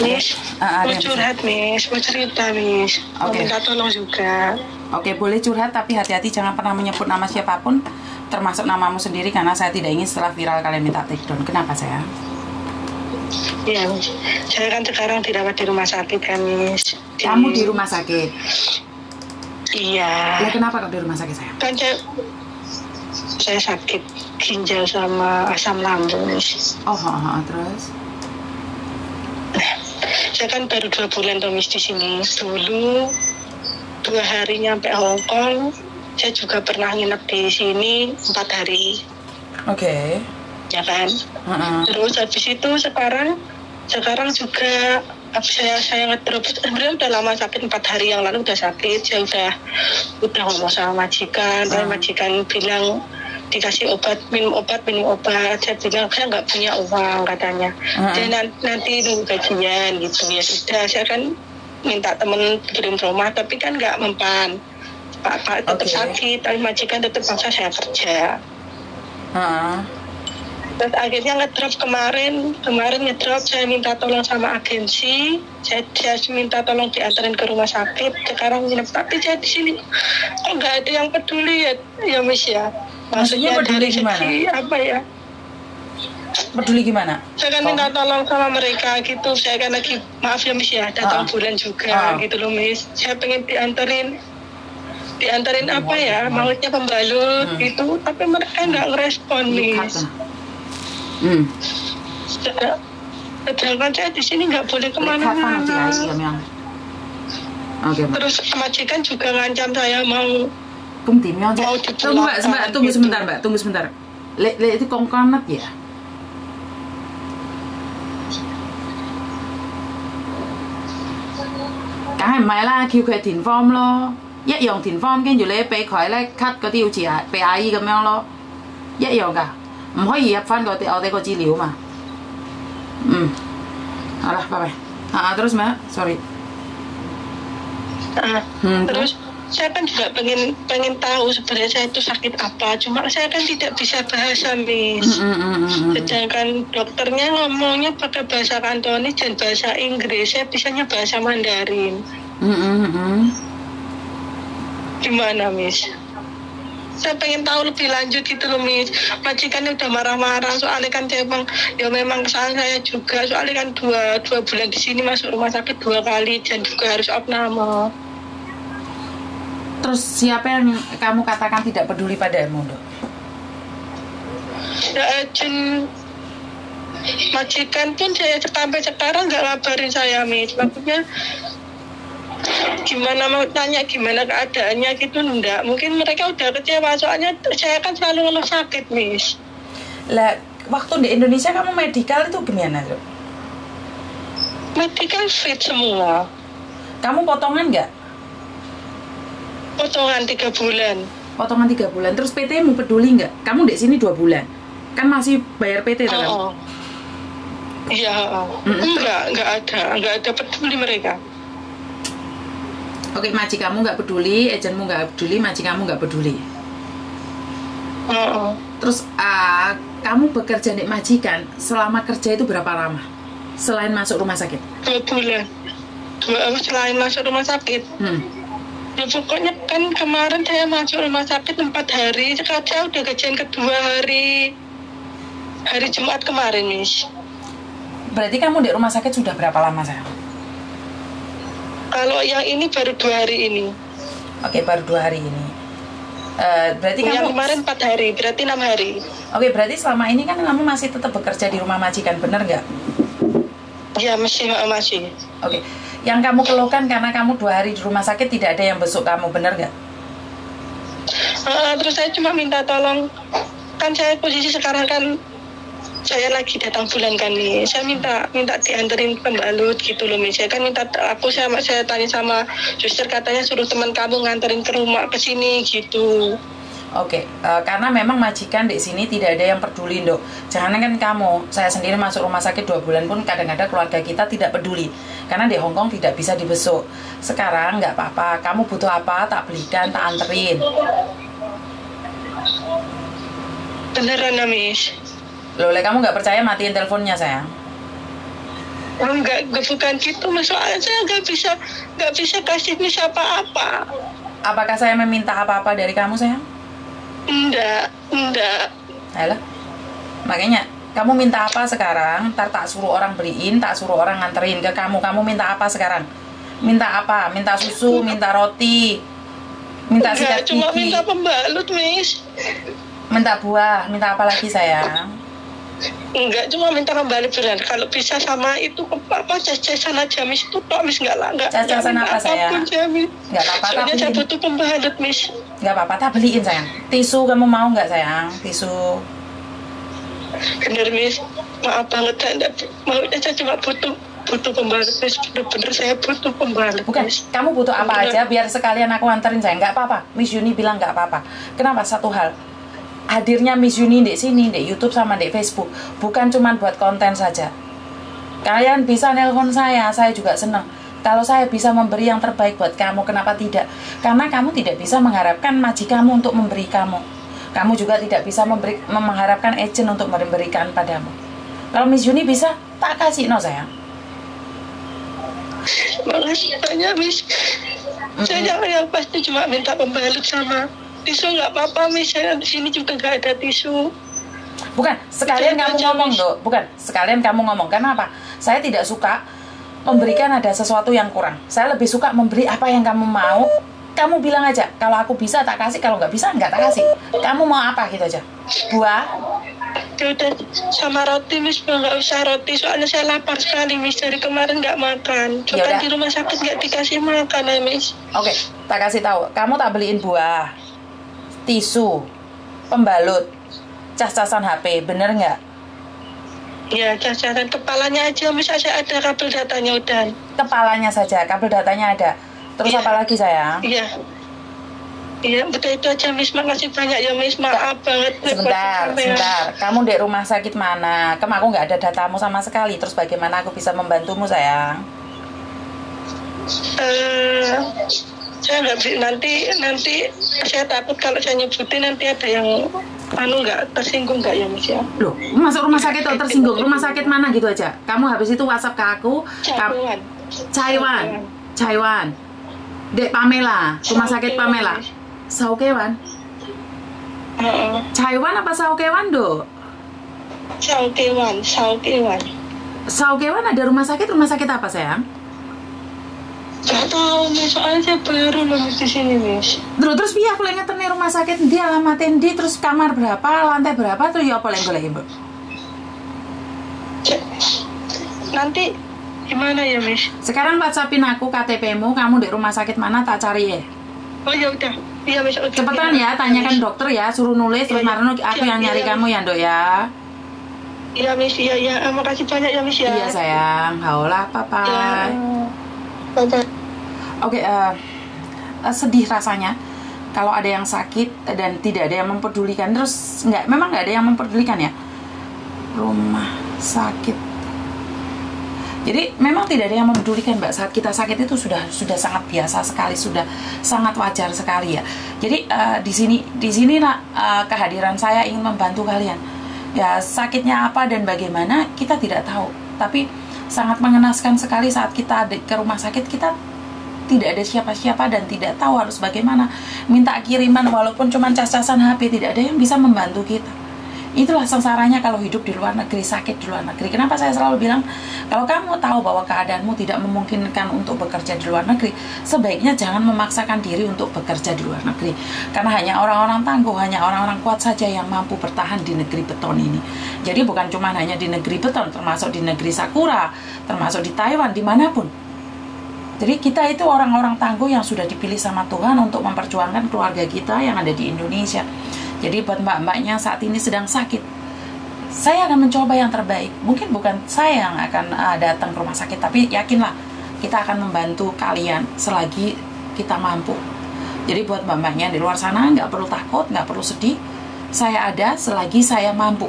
Miss, Ah, ada mau curhat, Miss. Mau cerita, Miss. Mau Oke. minta tolong juga. Oke, boleh curhat tapi hati-hati jangan pernah menyebut nama siapa pun termasuk namamu sendiri karena saya tidak ingin setelah viral kalian minta take down. Kenapa saya? Iya, Miss. Saya kan sekarang dirawat di rumah sakit kan, Miss. Kamu di rumah sakit. Iya. Lah kenapa kok di rumah sakit saya? Kan saya, saya sakit ginjal sama asam lambung. Oh, ha, ha, terus? Saya kan baru dua bulan Miss, di sini. Dulu, dua hari nyampe Hong Kong. Saya juga pernah nginep di sini empat hari, Oke. ya kan? Ha, ha. Terus habis itu sekarang sekarang juga habis saya saya ngedrop sebenarnya udah lama sakit empat hari yang lalu udah sakit saya udah udah ngomong sama majikan tapi Hmm. majikan bilang dikasih obat minum obat minum obat saya bilang saya nggak punya uang katanya jadi nan- nanti nunggu gajian gitu ya sudah saya kan minta temen kirim rumah tapi kan nggak mempan pak pak tetap Oke. sakit tapi majikan tetap paksa saya kerja ha. Terus akhirnya ngedrop kemarin, kemarin ngedrop saya minta tolong sama agensi, saya, saya minta tolong diantarin ke rumah sakit. Sekarang nginep, tapi saya di sini kok nggak ada yang peduli ya, ya Miss ya. Maksudnya peduli dari gimana? segi apa ya? Peduli gimana? Saya kan Oh. minta tolong sama mereka gitu. Saya kan lagi maaf ya Miss ya, Ah. datang bulan juga Ah. gitu loh Miss. Saya pengen diantarin diantarin apa ya, maksudnya pembalut Hmm. gitu, tapi mereka nggak ngerespon Lihat Miss. Hmm. Sedang- Sedangkan saya di sini nggak boleh ke mana-mana. Oke, Mbak. Terus majikan juga ngancam saya mau Kum tim yang Mau Tunggu Mbak, dipulangkan sebentar, tunggu gitu. sebentar Mbak, tunggu sebentar. Le, le itu kongkonat ya?梗系唔系啦，叫佢填 form 咯，一样填 form，跟住你俾佢咧 cut 嗰啲好似系俾阿姨咁样咯，一样噶，唔可以入翻嗰啲我哋个资料嘛。嗯，好啦，拜拜。啊terus mbak, sorry. Ah, Hmm, terus Saya kan juga pengen pengen tahu sebenarnya saya itu sakit apa. Cuma saya kan tidak bisa bahasa, Miss. Hmm, hmm, hmm, hmm. Sedangkan dokternya ngomongnya pakai bahasa Kantonis dan bahasa Inggris. Saya bisanya bahasa Mandarin. Hmm. Gimana, Miss? Saya pengen tahu lebih lanjut gitu loh, Miss. Majikannya udah marah-marah. Soalnya kan saya emang, ya memang kesalahan saya juga. Soalnya kan dua, dua bulan di sini masuk rumah sakit dua kali dan juga harus opname. Terus siapa yang kamu katakan tidak peduli padamu, Dok? Ya, Jun majikan pun saya sampai sekarang nggak ngabarin saya, Miss. Maksudnya gimana mau tanya gimana keadaannya gitu enggak mungkin mereka udah kecewa soalnya saya kan selalu ngeluh sakit miss Lah, waktu di Indonesia kamu medical itu gimana, Dok? medical fit semua Kamu potongan nggak? Potongan tiga bulan Potongan tiga bulan. Terus PT mu peduli nggak? Kamu di sini dua bulan. Kan masih bayar PT tuh kan? oh, oh. iya oh. Mm-mm. enggak enggak ada enggak ada peduli mereka Oke, maji kamu nggak peduli, agenmu nggak peduli, maji kamu nggak peduli. oh, oh. Terus ah, kamu bekerja di majikan selama kerja itu berapa lama? Selain masuk rumah sakit? dua bulan dua selain masuk rumah sakit Hmm. Ya pokoknya kan kemarin saya masuk rumah sakit empat hari, sekarang saya udah gajian kedua hari hari Jumat kemarin, Miss. Berarti kamu di rumah sakit sudah berapa lama sayang? Kalau yang ini baru dua hari ini. Oke, baru dua hari ini. Eh, berarti Yang kamu kemarin empat hari, berarti enam hari. Oke, berarti selama ini kan kamu masih tetap bekerja di rumah majikan, bener nggak? Ya masih masih. Oke, yang kamu keluhkan karena kamu dua hari di rumah sakit tidak ada yang besuk kamu, bener nggak? Ah, terus saya cuma minta tolong, kan saya posisi sekarang kan saya lagi datang bulan kan nih. Saya minta minta dianterin pembalut gitu loh. Saya kan minta aku sama saya tanya sama suster katanya suruh teman kamu nganterin ke rumah ke sini gitu. Oke, eh, karena memang majikan di sini tidak ada yang peduli, dok. Jangan kan kamu, saya sendiri masuk rumah sakit dua bulan pun kadang-kadang keluarga kita tidak peduli, karena di Hong Kong tidak bisa dibesuk. Sekarang nggak apa-apa, kamu butuh apa, tak belikan, tak anterin. Beneran Miss? Loh, le, kamu nggak percaya matiin teleponnya sayang? Oh, enggak, bukan gitu mas soalnya saya nggak bisa nggak bisa kasih mis apa-apa Apakah saya meminta apa-apa dari kamu sayang? Enggak enggak Ayolah. Makanya kamu minta apa sekarang? Ntar tak suruh orang beliin, tak suruh orang nganterin ke kamu. Kamu minta apa sekarang? Minta apa? Minta susu, minta roti, minta sikat cuma minta pembalut mis minta buah, minta apa lagi sayang? Enggak cuma minta pembalut benar kalau bisa sama itu apa cacasan aja mis itu tok mis enggak lah enggak Cacasan enggak apa, saya, Mis. Nggak apa-apa, soalnya saya butuh pembalut mis Gak apa-apa, tak beliin sayang. Tisu kamu mau nggak sayang? Tisu. bener mis maaf banget saya enggak mau saya cuma butuh butuh pembalut mis bener-bener saya butuh pembalut Bukan, mis kamu butuh apa Bener. aja biar sekalian aku anterin saya. Nggak apa-apa. Miss Yuni bilang nggak apa-apa. Kenapa? Satu hal. Hadirnya Miss Yuni di sini, di YouTube sama di Facebook, bukan cuma buat konten saja. Kalian bisa nelpon saya, saya juga senang. Kalau saya bisa memberi yang terbaik buat kamu, kenapa tidak? Karena kamu tidak bisa mengharapkan majikanmu untuk memberi kamu. Kamu juga tidak bisa memberi, mengharapkan agent untuk memberikan padamu. Kalau Miss Yuni bisa, tak kasih no sayang. makasih banyak mis saya yang pasti cuma minta pembalut sama tisu nggak apa-apa mis saya di sini juga nggak ada tisu Bukan, sekalian Jangan kamu aja, ngomong. Dok. Bukan, sekalian kamu ngomong. Kenapa? Saya tidak suka memberikan ada sesuatu yang kurang. Saya lebih suka memberi apa yang kamu mau. Kamu bilang aja, kalau aku bisa tak kasih, kalau nggak bisa nggak tak kasih. Kamu mau apa gitu aja? Buah? ya udah sama roti mis nggak usah roti soalnya saya lapar sekali mis dari kemarin nggak makan coba Yaudah. di rumah sakit nggak dikasih makan ya mis Oke, tak kasih tahu. Kamu tak beliin buah, tisu, pembalut, cas-casan HP, bener nggak? ya cacaran kepalanya aja mis saya ada kabel datanya udah Kepalanya saja, kabel datanya ada. Terus Iya. apa lagi sayang? iya Iya, betul itu aja, Miss. Makasih banyak ya, Miss. Maaf banget. Sebentar, sebentar. Kamu di rumah sakit mana? Kem aku nggak ada datamu sama sekali. Terus bagaimana aku bisa membantumu sayang? Eh, saya nggak bi- nanti nanti saya takut kalau saya nyebutin nanti ada yang anu nggak tersinggung nggak ya Miss ya? Loh, masuk rumah sakit kok tersinggung? Rumah sakit mana gitu aja? Kamu habis itu WhatsApp ke aku, Cakuan. Caiwan, Caiwan, Dek Pamela, rumah sakit Pamela, Saukewan. Caiwan apa Saukewan do? Saukewan, Saukewan. Saukewan ada rumah sakit, rumah sakit apa sayang? Gak tahu Miss, soalnya saya baru loh di sini Miss. Terus terus piye aku lagi nih rumah sakit di alamatin di terus kamar berapa, lantai berapa tuh ya apa yang boleh ibu? Nanti gimana ya Miss? Sekarang whatsappin aku KTP-mu, kamu di rumah sakit mana tak cari ya? Oh ya udah, iya Miss. oke. Cepetan ya, tanyakan dokter ya, suruh nulis terus Iya, iya. Marno aku yang Iya, nyari iya. kamu ya dok ya. Iya Miss, iya iya. Makasih banyak ya Miss ya. Iya sayang, haulah papa. Ya. Oke, eh, eh, sedih rasanya kalau ada yang sakit dan tidak ada yang mempedulikan. Terus nggak, memang nggak ada yang mempedulikan ya. Rumah sakit. Jadi memang tidak ada yang mempedulikan mbak saat kita sakit itu sudah sudah sangat biasa sekali, sudah sangat wajar sekali ya. Jadi eh, di sini di sini eh, kehadiran saya ingin membantu kalian. Ya sakitnya apa dan bagaimana kita tidak tahu, tapi sangat mengenaskan sekali saat kita ke rumah sakit. Kita tidak ada siapa-siapa dan tidak tahu harus bagaimana. Minta kiriman walaupun cuma cas-casan HP tidak ada yang bisa membantu kita itulah sengsaranya kalau hidup di luar negeri sakit di luar negeri. Kenapa saya selalu bilang kalau kamu tahu bahwa keadaanmu tidak memungkinkan untuk bekerja di luar negeri sebaiknya jangan memaksakan diri untuk bekerja di luar negeri. Karena hanya orang-orang tangguh hanya orang-orang kuat saja yang mampu bertahan di negeri beton ini. Jadi bukan cuma hanya di negeri beton termasuk di negeri sakura termasuk di Taiwan di mana pun. Jadi kita itu orang-orang tangguh yang sudah dipilih sama Tuhan untuk memperjuangkan keluarga kita yang ada di Indonesia. Jadi buat mbak-mbaknya saat ini sedang sakit, saya akan mencoba yang terbaik. Mungkin bukan saya yang akan uh, datang ke rumah sakit, tapi yakinlah kita akan membantu kalian selagi kita mampu. Jadi buat mbak-mbaknya di luar sana nggak perlu takut, nggak perlu sedih. Saya ada selagi saya mampu,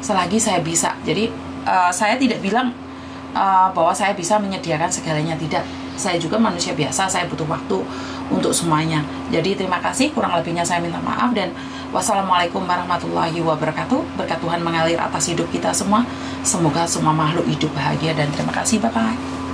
selagi saya bisa. Jadi uh, saya tidak bilang uh, bahwa saya bisa menyediakan segalanya tidak saya juga manusia biasa saya butuh waktu untuk semuanya. Jadi terima kasih kurang lebihnya saya minta maaf dan wassalamualaikum warahmatullahi wabarakatuh. Berkat Tuhan mengalir atas hidup kita semua semoga semua makhluk hidup bahagia dan terima kasih. Bye bye